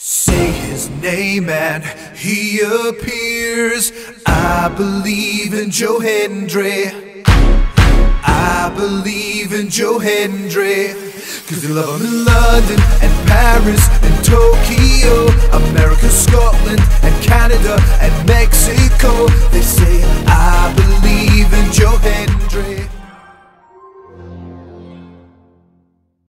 Say his name and he appears. I believe in Joe Hendry. I believe in Joe Hendry. Cause they love him in London and Paris and Tokyo, America, Scotland and Canada and Mexico. They say